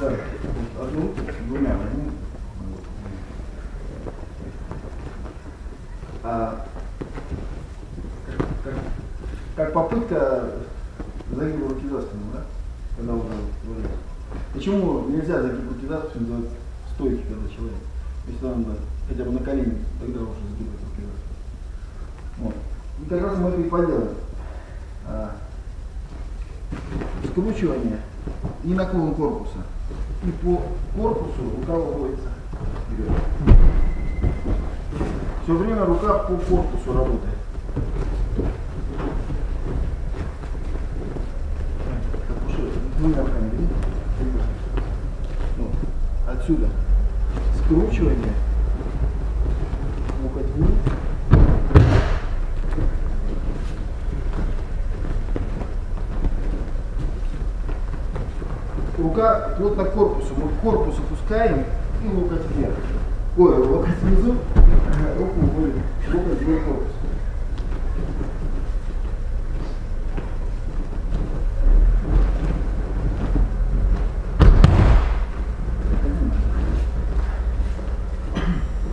Да, одну двумя. А, как, как, попытка загиба спину, да? Когда вот ложится. Почему нельзя загиб спину делать стойки, когда человек? Если надо хотя бы на колени, тогда уже загибать руки за спину. Вот. И как раз мы это и поделаем. А, скручивание и наклон корпуса. И по корпусу рука выводится вперед. Все время рука по корпусу работает. Двумя руками, видите? Вот. Отсюда скручивание, локоть вниз. Рука плотно к корпусу. Мы корпус опускаем и локоть вверх. Ой, локоть внизу, руку вводим, локоть вверх корпус.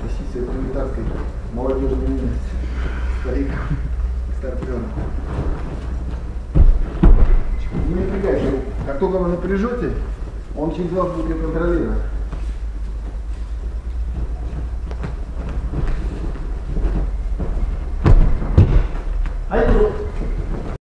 Российской пролетарской молодежной юности Как только вы напряжете, он через вас будет ее контролировать. Ай,